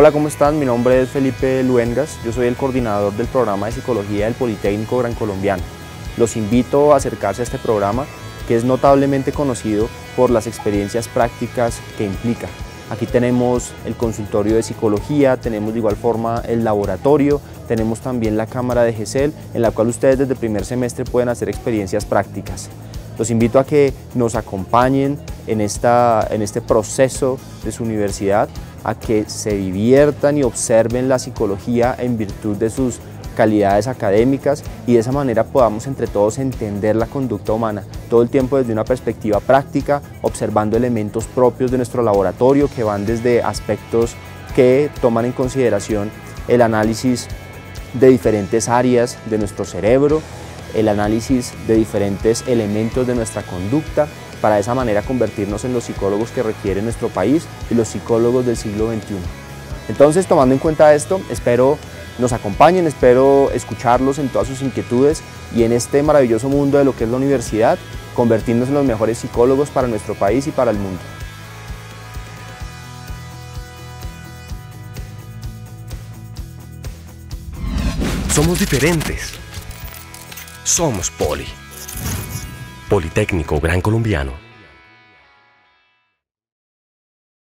Hola, ¿cómo están? Mi nombre es Felipe Luengas, yo soy el coordinador del programa de psicología del Politécnico Gran Colombiano. Los invito a acercarse a este programa que es notablemente conocido por las experiencias prácticas que implica. Aquí tenemos el consultorio de psicología, tenemos de igual forma el laboratorio, tenemos también la cámara de GESEL, en la cual ustedes desde el primer semestre pueden hacer experiencias prácticas. Los invito a que nos acompañen en, esta, en este proceso de su universidad, a que se diviertan y observen la psicología en virtud de sus calidades académicas y de esa manera podamos entre todos entender la conducta humana, todo el tiempo desde una perspectiva práctica, observando elementos propios de nuestro laboratorio que van desde aspectos que toman en consideración el análisis de diferentes áreas de nuestro cerebro, el análisis de diferentes elementos de nuestra conducta, para de esa manera convertirnos en los psicólogos que requiere nuestro país y los psicólogos del siglo XXI. Entonces, tomando en cuenta esto, espero nos acompañen, espero escucharlos en todas sus inquietudes y en este maravilloso mundo de lo que es la universidad, convertirnos en los mejores psicólogos para nuestro país y para el mundo. Somos diferentes. Somos Poli. Politécnico Gran Colombiano.